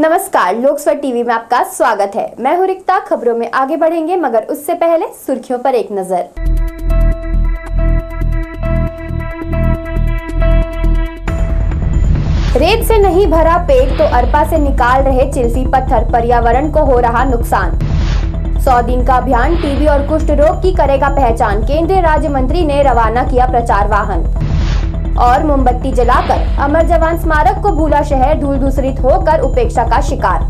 नमस्कार लोकसभा टीवी में आपका स्वागत है। मैं हूँ रिक्ता, खबरों में आगे बढ़ेंगे, मगर उससे पहले सुर्खियों पर एक नज़र। रेत से नहीं भरा पेट तो अरपा से निकाल रहे चिल्फी पत्थर, पर्यावरण को हो रहा नुकसान। सौ दिन का अभियान टीबी और कुष्ठ रोग की करेगा पहचान, केंद्रीय राज्य मंत्री ने रवाना किया प्रचार वाहन। और मोमबत्ती जलाकर अमर जवान स्मारक को भूला शहर धूल दूसरित होकर उपेक्षा का शिकार।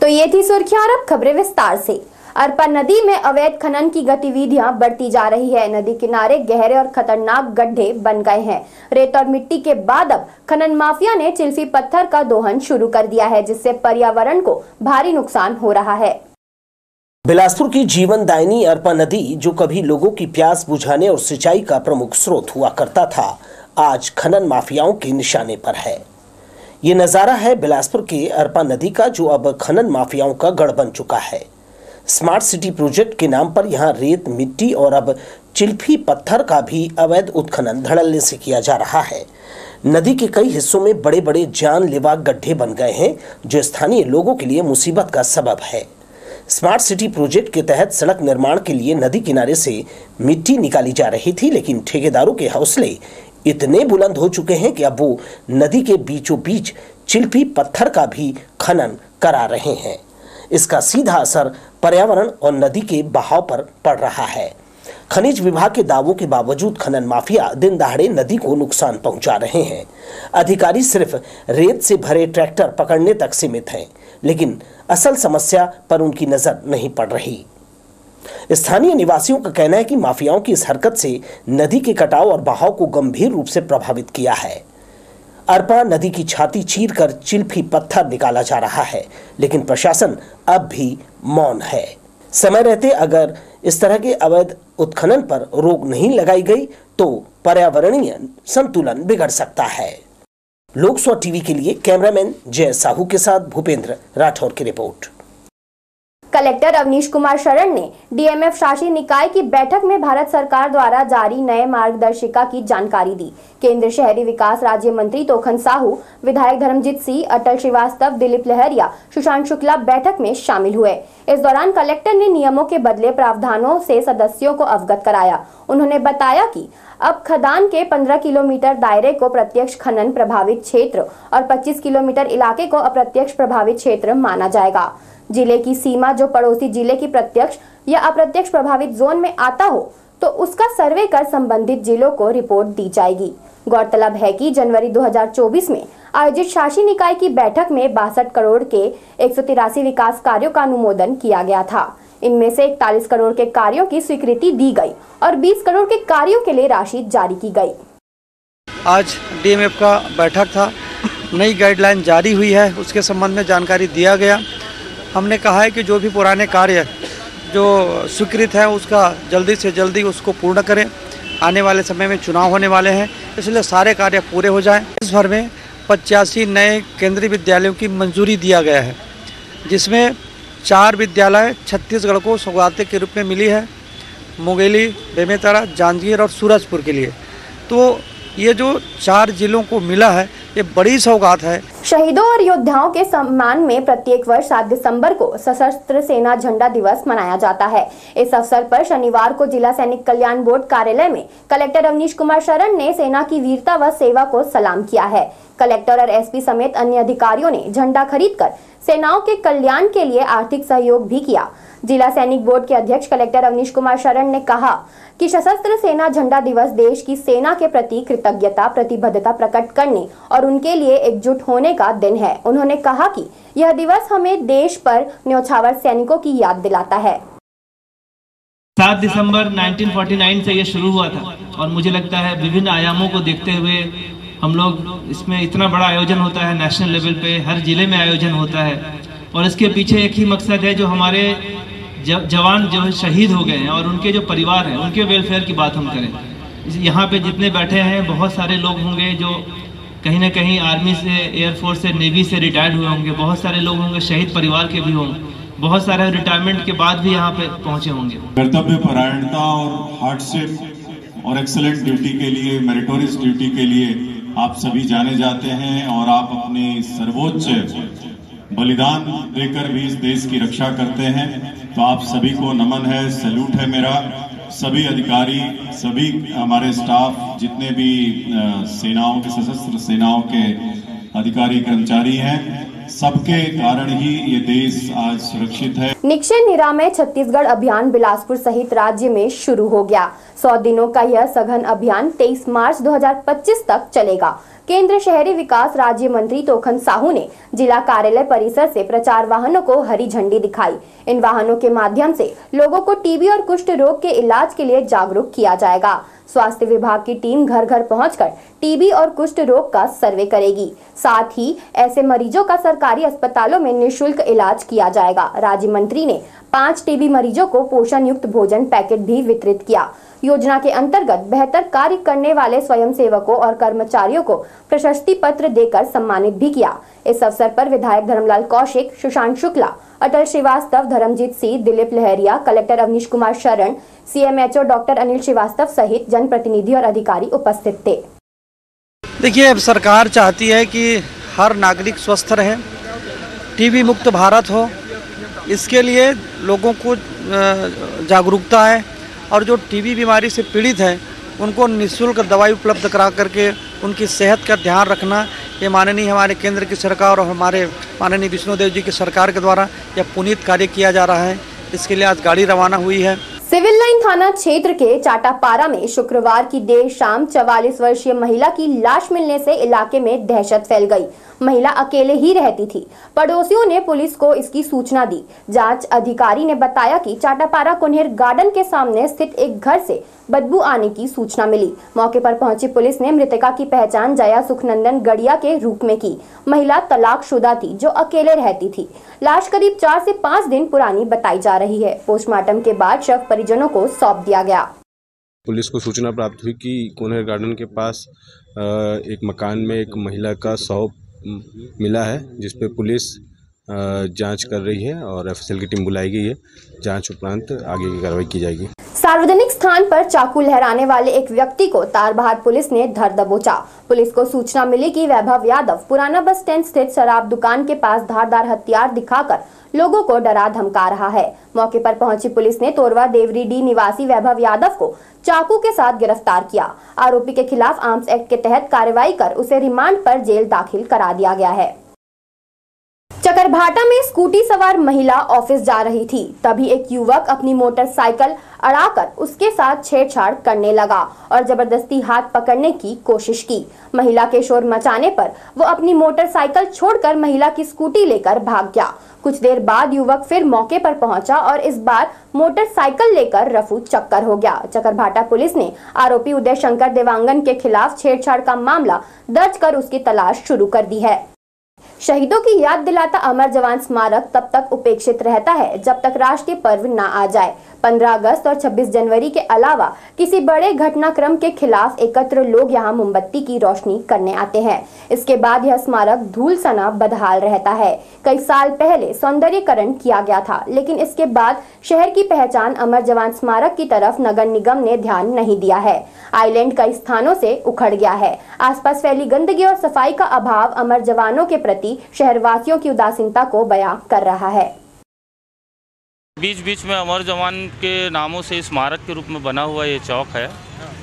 तो ये थी सुर्खियाँ अब खबरें विस्तार से। अरपा नदी में अवैध खनन की गतिविधियाँ बढ़ती जा रही है। नदी किनारे गहरे और खतरनाक गड्ढे बन गए हैं। रेत और मिट्टी के बाद अब खनन माफिया ने चिल्फी पत्थर का दोहन शुरू कर दिया है, जिससे पर्यावरण को भारी नुकसान हो रहा है। बिलासपुर की जीवन दायनी अरपा नदी, जो कभी लोगों की प्यास बुझाने और सिंचाई का प्रमुख स्रोत हुआ करता था, आज खनन माफियाओं के निशाने पर है। ये नज़ारा है बिलासपुर के अरपा नदी का, जो अब खनन माफियाओं का गढ़ बन चुका है। स्मार्ट सिटी प्रोजेक्ट के नाम पर यहाँ रेत, मिट्टी और अब चिल्फी पत्थर का भी अवैध उत्खनन धड़ल्ले से किया जा रहा है। नदी के कई हिस्सों में बड़े बड़े जानलेवा गड्ढे बन गए हैं, जो स्थानीय लोगों के लिए मुसीबत का सबब है। स्मार्ट सिटी प्रोजेक्ट के तहत सड़क निर्माण के लिए नदी किनारे से मिट्टी निकाली जा रही थी, लेकिन ठेकेदारों के हौसले इतने बुलंद हो चुके हैं कि अब वो नदी के बीचों बीच चिल्फी पत्थर का भी खनन करा रहे हैं। इसका सीधा असर पर्यावरण और नदी के बहाव पर पड़ रहा है। खनिज विभाग के दावों के बावजूद खनन माफिया दिन दहाड़े नदी को नुकसान पहुँचा रहे हैं। अधिकारी सिर्फ़ रेत से भरे ट्रैक्टर पकड़ने तक सीमित हैं। लेकिन असल समस्या पर उनकी नज़र नहीं पड़ रही। स्थानीय निवासियों का कहना है कि माफियाओं की इस हरकत से नदी के कटाव और बहाव को गंभीर रूप से प्रभावित किया है। अरपा नदी की छाती चीर कर चिल्फी पत्थर निकाला जा रहा है, लेकिन प्रशासन अब भी मौन है। समय रहते अगर इस तरह के अवैध उत्खनन पर रोक नहीं लगाई गई तो पर्यावरणीय संतुलन बिगड़ सकता है। लोकसभा टीवी के लिए कैमरामैन जय साहू के साथ भूपेंद्र राठौर की रिपोर्ट। कलेक्टर अवनीश कुमार शरण ने डीएमएफ शासी निकाय की बैठक में भारत सरकार द्वारा जारी नए मार्गदर्शिका की जानकारी दी। केंद्रीय शहरी विकास राज्य मंत्री तोखन साहू, विधायक धर्मजीत सिंह, अटल श्रीवास्तव, दिलीप लहरिया, सुशांत शुक्ला बैठक में शामिल हुए। इस दौरान कलेक्टर ने नियमों के बदले प्रावधानों से सदस्यों को अवगत कराया। उन्होंने बताया कि अब खदान के 15 किलोमीटर दायरे को प्रत्यक्ष खनन प्रभावित क्षेत्र और 25 किलोमीटर इलाके को अप्रत्यक्ष प्रभावित क्षेत्र माना जाएगा। ज़िले की सीमा जो पड़ोसी ज़िले की प्रत्यक्ष या अप्रत्यक्ष प्रभावित जोन में आता हो तो उसका सर्वे कर संबंधित जिलों को रिपोर्ट दी जाएगी। गौरतलब है कि जनवरी 2024 में आयोजित शासी निकाय की बैठक में बासठ करोड़ के एक सौ तिरासी विकास कार्यों का अनुमोदन किया गया था। इनमें से इकतालीस करोड़ के कार्यों की स्वीकृति दी गई और 20 करोड़ के कार्यों के लिए राशि जारी की गई। आज डीएमएफ का बैठक था। नई गाइडलाइन जारी हुई है। उसके संबंध में जानकारी दिया गया। हमने कहा है कि जो भी पुराने कार्य जो स्वीकृत है, उसका जल्दी से जल्दी उसको पूर्ण करें। आने वाले समय में चुनाव होने वाले हैं, इसलिए सारे कार्य पूरे हो जाएँ। इस भर में पचासी नए केंद्रीय विद्यालयों की मंजूरी दिया गया है, जिसमें चार विद्यालय छत्तीसगढ़ को सौगाते के रूप में मिली है, मुंगेली, बेमेतरा, जांजगीर और सूरजपुर के लिए। तो ये जो चार जिलों को मिला है ये बड़ी सौगात है। शहीदों और योद्धाओं के सम्मान में प्रत्येक वर्ष 7 दिसंबर को सशस्त्र सेना झंडा दिवस मनाया जाता है। इस अवसर पर शनिवार को जिला सैनिक कल्याण बोर्ड कार्यालय में कलेक्टर अवनीश कुमार शरण ने सेना की वीरता व सेवा को सलाम किया है। कलेक्टर और एसपी समेत अन्य अधिकारियों ने झंडा खरीद कर सेनाओं के कल्याण के लिए आर्थिक सहयोग भी किया। जिला सैनिक बोर्ड के अध्यक्ष कलेक्टर अवनीश कुमार शरण ने कहा कि सशस्त्र सेना झंडा दिवस देश की सेना के प्रति कृतज्ञता, प्रतिबद्धता प्रकट करने और उनके लिए एकजुट होने का दिन है। उन्होंने कहा कि यह दिवस हमें देश पर न्यौछावर सैनिकों की याद दिलाता है। सात दिसंबर 1949 से ये शुरू हुआ था और मुझे लगता है विभिन्न आयामों को देखते हुए हम लोग इसमें इतना बड़ा आयोजन होता है, नेशनल लेवल पे हर ज़िले में आयोजन होता है। और इसके पीछे एक ही मकसद है, जो हमारे जवान जो शहीद हो गए हैं और उनके जो परिवार हैं, उनके वेलफेयर की बात हम करें। यहाँ पे जितने बैठे हैं, बहुत सारे लोग होंगे जो कहीं ना कहीं आर्मी से एयरफोर्स से नेवी से रिटायर्ड हुए होंगे। बहुत सारे लोग होंगे, शहीद परिवार के भी होंगे। बहुत सारे रिटायरमेंट के बाद भी यहाँ पे पहुँचे होंगे। कर्तव्य परायणता और हार्डशिप और एक्सलेंट ड्यूटी के लिए मेरिटोरियस ड्यूटी के लिए आप सभी जाने जाते हैं और आप अपने सर्वोच्च बलिदान देकर भी इस देश की रक्षा करते हैं। तो आप सभी को नमन है, सैल्यूट है मेरा। सभी अधिकारी, सभी हमारे स्टाफ जितने भी सेनाओं के सशस्त्र सेनाओं के अधिकारी कर्मचारी हैं सबके कारण ही ये देश आज सुरक्षित है। निक्षय निरामय छत्तीसगढ़ अभियान बिलासपुर सहित राज्य में शुरू हो गया। सौ दिनों का यह सघन अभियान 23 मार्च 2025 तक चलेगा। केंद्र शहरी विकास राज्य मंत्री तोखन साहू ने जिला कार्यालय परिसर से प्रचार वाहनों को हरी झंडी दिखाई। इन वाहनों के माध्यम से लोगों को टीबी और कुष्ठ रोग के इलाज के लिए जागरूक किया जाएगा। स्वास्थ्य विभाग की टीम घर घर पहुंचकर टीबी और कुष्ठ रोग का सर्वे करेगी। साथ ही ऐसे मरीजों का सरकारी अस्पतालों में निःशुल्क इलाज किया जाएगा। राज्य मंत्री ने पाँच टीबी मरीजों को पोषण युक्त भोजन पैकेट भी वितरित किया। योजना के अंतर्गत बेहतर कार्य करने वाले स्वयंसेवकों और कर्मचारियों को प्रशस्ति पत्र देकर सम्मानित भी किया। इस अवसर पर विधायक Dharmlal Kaushik, Sushant Shukla, Atal Shrivastava, Dharamjeet Singh, Dilip Lahariya, collector Avnish Kumar Sharan CMHO doctor Anil Srivastava सहित जनप्रतिनिधि और अधिकारी उपस्थित थे। देखिए, अब सरकार चाहती है कि हर नागरिक स्वस्थ रहे, टीबी मुक्त भारत हो। इसके लिए लोगों को जागरूकता है और जो टीबी बीमारी से पीड़ित हैं, उनको निःशुल्क दवाई उपलब्ध करा करके उनकी सेहत का ध्यान रखना, ये माननीय हमारे केंद्र की सरकार और हमारे माननीय विष्णुदेव जी की सरकार के द्वारा यह पुनीत कार्य किया जा रहा है। इसके लिए आज गाड़ी रवाना हुई है। सिविल लाइन थाना क्षेत्र के चाटापारा में शुक्रवार की देर शाम 44 वर्षीय महिला की लाश मिलने से इलाके में दहशत फैल गई। महिला अकेले ही रहती थी। पड़ोसियों ने पुलिस को इसकी सूचना दी। जाँच अधिकारी ने बताया कि चाटापारा कुन्हेर गार्डन के सामने स्थित एक घर से बदबू आने की सूचना मिली। मौके पर पहुँची पुलिस ने मृतका की पहचान जया सुखनंदन गड़िया के रूप में की। महिला तलाकशुदा थी, जो अकेले रहती थी। लाश करीब चार से पाँच दिन पुरानी बताई जा रही है। पोस्टमार्टम के बाद शव परिजनों को सौंप दिया गया। पुलिस को सूचना प्राप्त हुई कि कोनेर गार्डन के पास एक मकान में एक महिला का शव मिला है, जिस पे पुलिस जाँच कर रही है और एफएसएल की टीम बुलाई गई है। जाँच उपरांत आगे की कार्रवाई की जाएगी। सार्वजनिक स्थान पर चाकू लहराने वाले एक व्यक्ति को तारबहार पुलिस ने धर दबोचा। पुलिस को सूचना मिली कि वैभव यादव पुराना बस स्टैंड स्थित शराब दुकान के पास धारदार हथियार दिखाकर लोगों को डरा धमका रहा है। मौके पर पहुँची पुलिस ने तोरवा देवरी डी निवासी वैभव यादव को चाकू के साथ गिरफ़्तार किया। आरोपी के खिलाफ आर्म्स एक्ट के तहत कार्रवाई कर उसे रिमांड पर जेल दाखिल करा दिया गया है। चकरभाटा में स्कूटी सवार महिला ऑफ़िस जा रही थी। तभी एक युवक अपनी मोटरसाइकिल अड़ाकर उसके साथ छेड़छाड़ करने लगा और ज़बरदस्ती हाथ पकड़ने की कोशिश की। महिला के शोर मचाने पर वो अपनी मोटरसाइकिल छोड़कर महिला की स्कूटी लेकर भाग गया। कुछ देर बाद युवक फिर मौके पर पहुँचा और इस बार मोटरसाइकिल लेकर रफू चक्कर हो गया। चकरभाटा पुलिस ने आरोपी उदय शंकर देवांगन के खिलाफ छेड़छाड़ का मामला दर्ज कर उसकी तलाश शुरू कर दी है। शहीदों की याद दिलाता अमर जवान स्मारक तब तक उपेक्षित रहता है जब तक राष्ट्रीय पर्व न आ जाए। 15 अगस्त और 26 जनवरी के अलावा किसी बड़े घटनाक्रम के खिलाफ एकत्र लोग यहाँ मोमबत्ती की रोशनी करने आते हैं। इसके बाद यह स्मारक धूल सना बदहाल रहता है। कई साल पहले सौंदर्यकरण किया गया था, लेकिन इसके बाद शहर की पहचान अमर जवान स्मारक की तरफ़ नगर निगम ने ध्यान नहीं दिया है। आइलैंड कई स्थानों से उखड़ गया है। आसपास फैली गंदगी और सफ़ाई का अभाव अमर जवानों के प्रति शहरवासियों की उदासीनता को बयां कर रहा है। बीच बीच में अमर जवान के नामों से स्मारक के रूप में बना हुआ ये चौक है,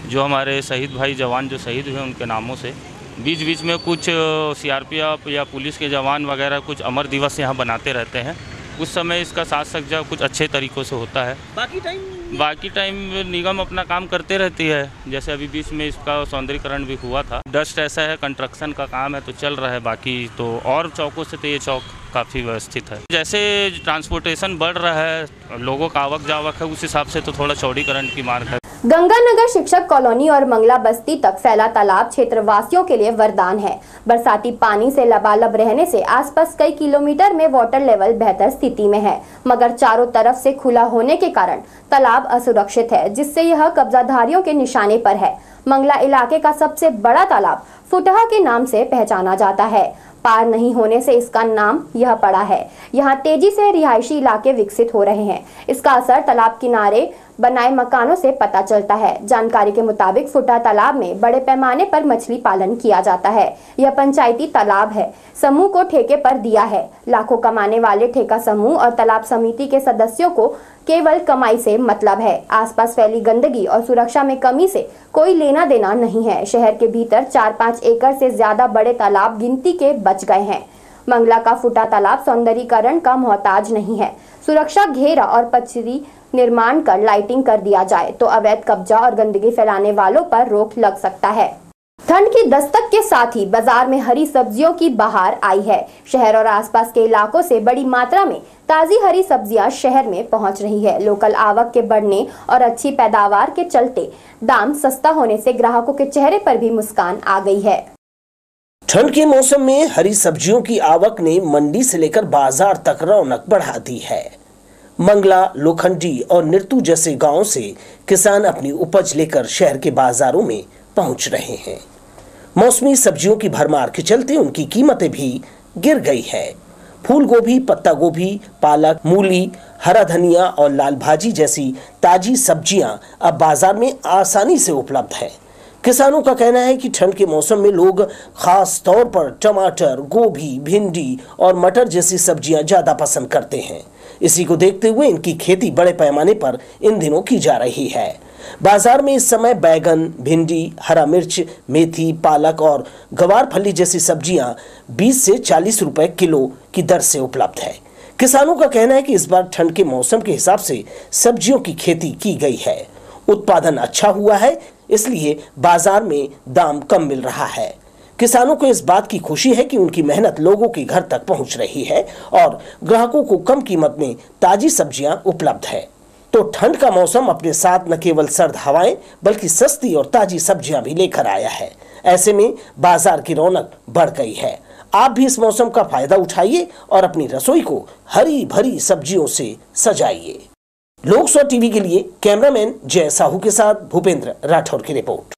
जो हमारे शहीद भाई जवान जो शहीद हुए उनके नामों से। बीच बीच में कुछ सीआरपीएफ या पुलिस के जवान वगैरह कुछ अमर दिवस यहाँ बनाते रहते हैं। उस समय इसका साथ सज्जा कुछ अच्छे तरीक़ों से होता है। बाकी टाइम बाकी टाइम निगम अपना काम करते रहती है। जैसे अभी बीच में इसका सौंदर्यकरण भी हुआ था। डस्ट ऐसा है कंस्ट्रक्शन का काम है तो चल रहा है। बाकी तो और चौकों से तो ये चौक काफ़ी व्यवस्थित है। जैसे ट्रांसपोर्टेशन बढ़ रहा है लोगों का आवक जावक है उस हिसाब से तो थोड़ा चौड़ीकरण की मार्ग है। गंगानगर शिक्षक कॉलोनी और मंगला बस्ती तक फैला तालाब क्षेत्रवासियों के लिए वरदान है। बरसाती पानी से लबालब रहने से आसपास कई किलोमीटर में वाटर लेवल बेहतर स्थिति में है। मगर चारों तरफ़ से खुला होने के कारण तालाब असुरक्षित है, जिससे यह कब्जाधारियों के निशाने पर है। मंगला इलाके का सबसे बड़ा तालाब फुटहा के नाम से पहचाना जाता है। पार नहीं होने से इसका नाम यह पड़ा है। यहाँ तेज़ी से रिहायशी इलाके विकसित हो रहे हैं। इसका असर तालाब किनारे बनाए मकानों से पता चलता है। जानकारी के मुताबिक फुटा तालाब में बड़े पैमाने पर मछली पालन किया जाता है। यह पंचायती तालाब है। समूह को ठेके पर दिया है। लाखों कमाने वाले ठेका समूह और तालाब समिति के सदस्यों को केवल कमाई से मतलब है। आसपास फैली गंदगी और सुरक्षा में कमी से कोई लेना देना नहीं है। शहर के भीतर चार पाँच एकड़ से ज़्यादा बड़े तालाब गिनती के बच गए हैं। मंगला का फुटा तालाब सौंदर्यीकरण का मोहताज नहीं है। सुरक्षा घेरा और पचरी निर्माण कर लाइटिंग कर दिया जाए तो अवैध कब्जा और गंदगी फैलाने वालों पर रोक लग सकता है। ठंड की दस्तक के साथ ही बाज़ार में हरी सब्जियों की बहार आई है। शहर और आसपास के इलाकों से बड़ी मात्रा में ताजी हरी सब्ज़ियाँ शहर में पहुँच रही है। लोकल आवक के बढ़ने और अच्छी पैदावार के चलते दाम सस्ता होने से ग्राहकों के चेहरे पर भी मुस्कान आ गई है। ठंड के मौसम में हरी सब्जियों की आवक ने मंडी से लेकर बाज़ार तक रौनक बढ़ा दी है। मंगला, लोखंडी और निर्तु जैसे गाँवों से किसान अपनी उपज लेकर शहर के बाजारों में पहुँच रहे हैं। मौसमी सब्जियों की भरमार के चलते उनकी कीमतें भी गिर गई है। फूल गोभी पत्ता गोभी पालक, मूली, हरा धनिया और लाल भाजी जैसी ताजी सब्ज़ियाँ अब बाज़ार में आसानी से उपलब्ध हैं। किसानों का कहना है कि ठंड के मौसम में लोग खास तौर पर टमाटर, गोभी, भिंडी और मटर जैसी सब्ज़ियाँ ज़्यादा पसंद करते हैं। इसी को देखते हुए इनकी खेती बड़े पैमाने पर इन दिनों की जा रही है। बाज़ार में इस समय बैगन, भिंडी, हरा मिर्च, मेथी, पालक और गवार फली जैसी सब्ज़ियाँ 20 से 40 रुपए किलो की दर से उपलब्ध है। किसानों का कहना है कि इस बार ठंड के मौसम के हिसाब से सब्जियों की खेती की गई है। उत्पादन अच्छा हुआ है इसलिए बाज़ार में दाम कम मिल रहा है। किसानों को इस बात की खुशी है कि उनकी मेहनत लोगों के घर तक पहुँच रही है और ग्राहकों को कम कीमत में ताजी सब्ज़ियाँ उपलब्ध है। तो ठंड का मौसम अपने साथ न केवल सर्द हवाएँ, बल्कि सस्ती और ताजी सब्ज़ियाँ भी लेकर आया है। ऐसे में बाज़ार की रौनक बढ़ गई है। आप भी इस मौसम का फ़ायदा उठाइए और अपनी रसोई को हरी भरी सब्जियों से सजाइए। लोक टीवी के लिए कैमरामैन जय साहू के साथ भूपेंद्र राठौर की रिपोर्ट।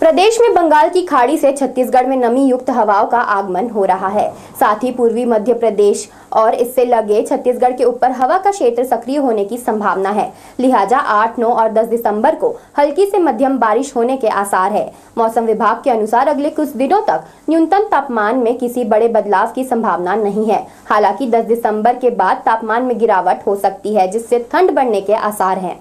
प्रदेश में बंगाल की खाड़ी से छत्तीसगढ़ में नमी युक्त हवाओं का आगमन हो रहा है। साथ ही पूर्वी मध्य प्रदेश और इससे लगे छत्तीसगढ़ के ऊपर हवा का क्षेत्र सक्रिय होने की संभावना है। लिहाजा 8, 9 और 10 दिसंबर को हल्की से मध्यम बारिश होने के आसार है। मौसम विभाग के अनुसार अगले कुछ दिनों तक न्यूनतम तापमान में किसी बड़े बदलाव की संभावना नहीं है। हालाँकि दस दिसंबर के बाद तापमान में गिरावट हो सकती है जिससे ठंड बढ़ने के आसार हैं।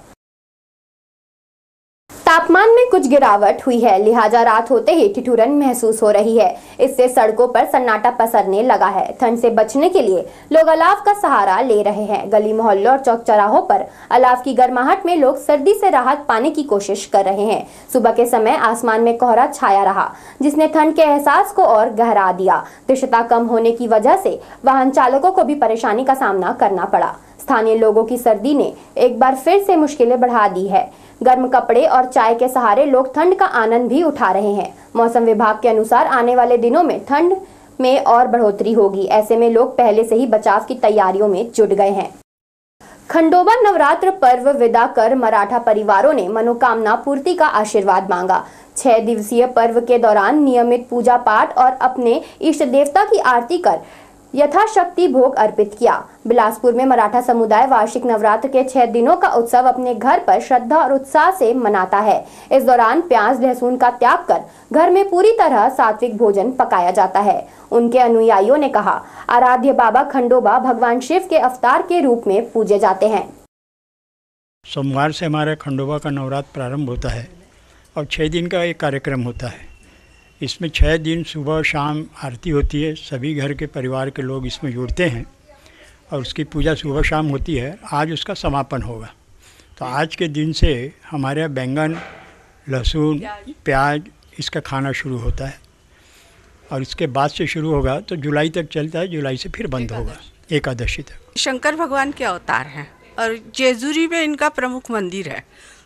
तापमान में कुछ गिरावट हुई है। लिहाजा रात होते ही ठिठुरन महसूस हो रही है। इससे सड़कों पर सन्नाटा पसरने लगा है। ठंड से बचने के लिए लोग अलाव का सहारा ले रहे हैं। गली मोहल्लों और चौक चौराहों पर अलाव की गर्माहट में लोग सर्दी से राहत पाने की कोशिश कर रहे हैं। सुबह के समय आसमान में कोहरा छाया रहा, जिसने ठंड के एहसास को और गहरा दिया। दृश्यता कम होने की वजह से वाहन चालकों को भी परेशानी का सामना करना पड़ा। स्थानीय लोगों की सर्दी ने एक बार फिर से मुश्किलें बढ़ा दी है। गर्म कपड़े और चाय के सहारे लोग ठंड का आनंद भी उठा रहे हैं। मौसम विभाग के अनुसार आने वाले दिनों में ठंड में और बढ़ोतरी होगी। ऐसे में लोग पहले से ही बचाव की तैयारियों में जुट गए हैं। खंडोबा नवरात्र पर्व विदा कर मराठा परिवारों ने मनोकामना पूर्ति का आशीर्वाद मांगा। छह दिवसीय पर्व के दौरान नियमित पूजा पाठ और अपने इष्ट देवता की आरती कर यथाशक्ति भोग अर्पित किया। बिलासपुर में मराठा समुदाय वार्षिक नवरात्र के छह दिनों का उत्सव अपने घर पर श्रद्धा और उत्साह से मनाता है। इस दौरान प्याज, लहसुन का त्याग कर घर में पूरी तरह सात्विक भोजन पकाया जाता है। उनके अनुयायियों ने कहा, आराध्य बाबा खंडोबा भगवान शिव के अवतार के रूप में पूजे जाते हैं। सोमवार से हमारे खंडोबा का नवरात्र प्रारंभ होता है और छः दिन का एक कार्यक्रम होता है। इसमें छः दिन सुबह शाम आरती होती है। सभी घर के परिवार के लोग इसमें जुड़ते हैं और उसकी पूजा सुबह शाम होती है। आज उसका समापन होगा। तो आज के दिन से हमारे यहाँ बैंगन लहसुन प्याज इसका खाना शुरू होता है। और इसके बाद से शुरू होगा तो जुलाई तक चलता है। जुलाई से फिर बंद होगा। एकादशी तक। शंकर भगवान के अवतार हैं और जेजुरी में इनका प्रमुख मंदिर है।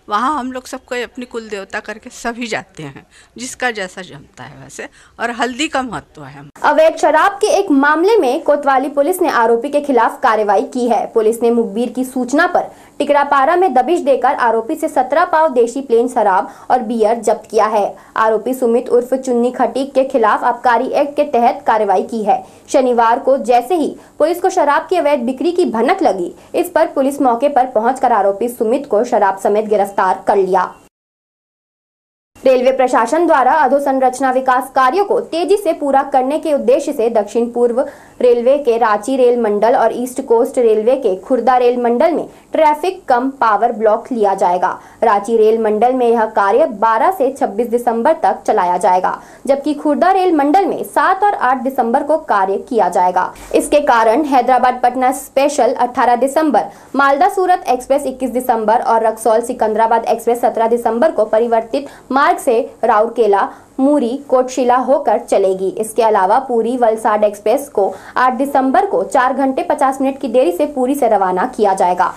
वहाँ हम लोग सबको अपनी कुल देवता करके सभी जाते हैं, जिसका जैसा जमता है वैसे। और हल्दी का महत्व है अवैध शराब के एक मामले में कोतवाली पुलिस ने आरोपी के खिलाफ कार्रवाई की है। पुलिस ने मुखबिर की सूचना पर टिकरापारा में दबिश देकर आरोपी से 17 पाव देशी प्लेन शराब और बियर जब्त किया है। आरोपी सुमित उर्फ़ चुन्नी खटीक के खिलाफ आबकारी एक्ट के तहत कार्रवाई की है। शनिवार को जैसे ही पुलिस को शराब की अवैध बिक्री की भनक लगी, इस पर पुलिस मौके पर पहुंचकर आरोपी सुमित को शराब समेत गिरफ़्तार कर लिया। रेलवे प्रशासन द्वारा अधोसंरचना विकास कार्यों को तेज़ी से पूरा करने के उद्देश्य से दक्षिण पूर्व रेलवे के रांची रेल मंडल और ईस्ट कोस्ट रेलवे के खुर्दा रेल मंडल में ट्रैफ़िक कम पावर ब्लॉक लिया जाएगा। रांची रेल मंडल में यह कार्य 12 से 26 दिसंबर तक चलाया जाएगा, जबकि खुर्दा रेल मंडल में 7 और 8 दिसंबर को कार्य किया जाएगा। इसके कारण हैदराबाद पटना स्पेशल 18 दिसंबर, मालदा सूरत एक्सप्रेस 21 दिसंबर और रक्सौल सिकंदराबाद एक्सप्रेस 17 दिसंबर को परिवर्तित मार्ग से राउरकेला, मूरी, कोटशिला होकर चलेगी। इसके अलावा पूरी वलसाड एक्सप्रेस को 8 दिसंबर को 4 घंटे 50 मिनट की देरी से पूरी से रवाना किया जाएगा।